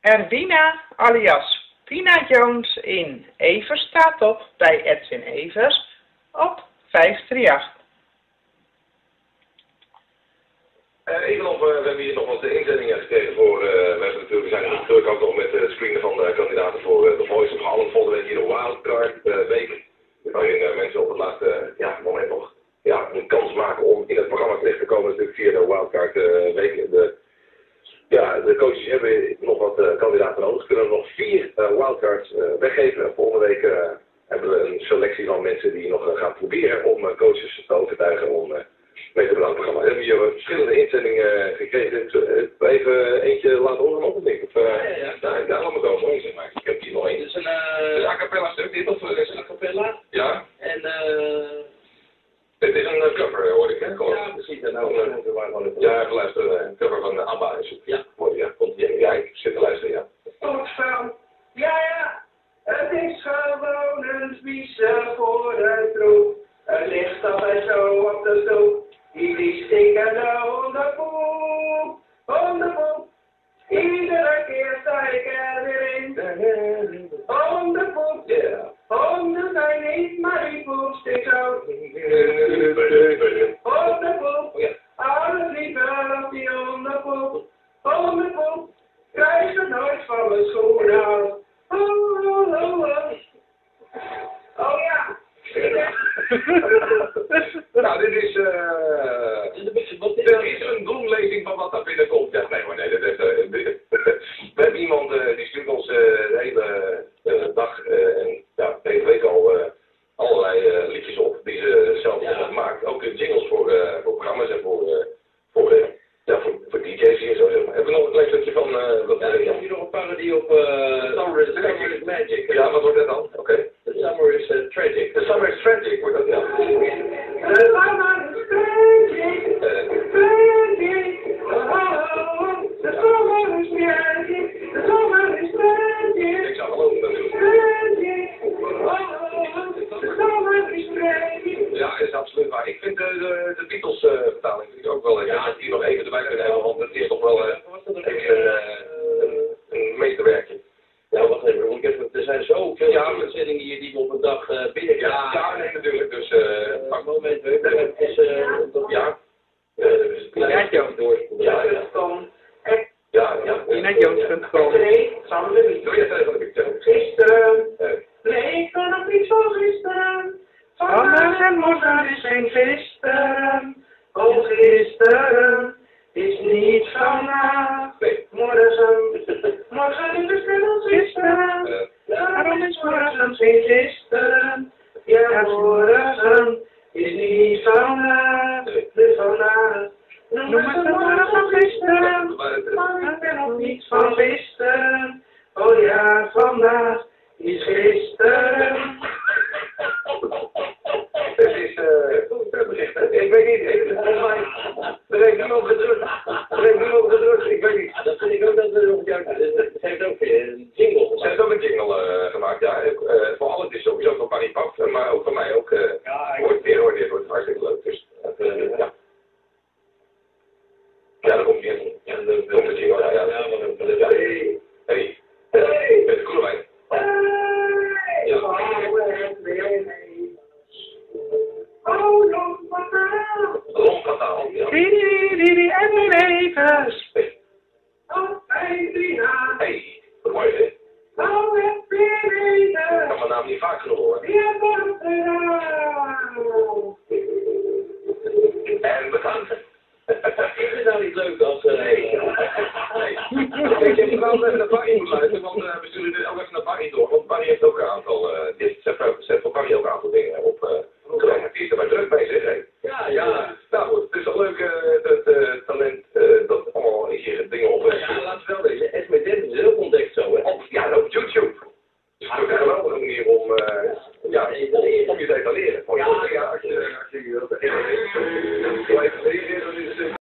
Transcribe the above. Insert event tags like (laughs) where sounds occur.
Erdina alias Pina Jones in Evers staat op bij Edwin Evers op 538. Uh, even nog, uh, we hebben hier nog wat inzendingen gekregen voor, uh, we, natuurlijk, zijn natuurlijk ook nog met het screenen van de kandidaten voor de Voice of Holland. Volgende week hier de Wildcard week, waarin mensen op het laatste ja, moment nog ja, een kans maken om in het programma terecht te komen. Natuurlijk via de Wildcard week. De, ja, de coaches hebben nog wat kandidaten nodig. Kunnen nog vier wildcards weggeven. Volgende week hebben we een selectie van mensen die nog gaan proberen om coaches te overtuigen om mee te doen programma. Hebben je verschillende inzendingen gekregen? Even eentje laten horen ja, ja, ja, daar, daar laat me komen. Zeg maar. Ik heb hier nog één. Het is een, uh, een a cappella stuk, dit of is een a cappella? Ja. En uh, dit is een cover, hoor ik, hè? Gewoon. Ja, precies. En nou, uh, ja, even luisteren. Een cover van ABBA is het. Ja. Mooi, ja. Komt ja, ja, ik zit te luisteren, ja. (laughs) nou, dit is, uh, dit is een doellezing van wat daar binnenkomt. Ja, nee, maar nee, dat is, uh, (laughs) we hebben iemand uh, die stuurt ons de hele dag en ja, de hele week al allerlei liedjes op die ze zelf ja. gemaakt. Ook jingles voor, voor programma's en voor, voor, ja, voor, voor DJ's hier zo. Zeg maar. Hebben we nog een klein stukje van... wat ja, ik heb hier nog een parodie op Summer is, Summer is Magic. Ja, wat wordt dat dan? Oké. Okay. Wordt dat. Ik. Ja, is absoluut waar. Ik vind de, de, de Beatles uh, ook wel. Ja, die nog even erbij kunnen hebben, want het is toch wel uh, ja, inzettingen hier die we op een dag uh, binnen Ja, ja, nee, natuurlijk. Dus, uh, pak moment, het uh, ja. Pina Jones door. Ja, ja. Ja, ja. Pina Jones.com. Nee, samen met? Doe je het even Gisteren. Nee, ik kan nog niet van gisteren. Vandaag en morgen is geen gisteren. Oh, gisteren is niet vandaag. Morgen. Morgen is het net als gisteren. Daarom is morgen geen gisteren. Ja, morgen is niet vandaag. Dus vandaag. Noem het de morgen gisteren. Maar ik ben nog niet van gisteren. Ze heeft ook een jingle Ze heeft ook een jingle uh, gemaakt, ja. Uh, voor alles is sowieso van Barry Pap, maar ook voor mij ook. Ja, hoort weer, hoort weer, wordt hartstikke leuk. Dus, ja. Ja, daar komt hij Ja, komt de jingle, ja. ja. ja, ja, ja. Hey, hey, hey, met de koelewijn. Oh, long fataal. Long fataal, ja. En. Vaak. Ja, En bedankt. Is het nou niet leuk als... Uh, nee. nee. Ik heb wel even Barry moeten luisteren, want uh, we sturen dit ook even evalueren. Je het evalueren. Voor. Ja, als je, als je,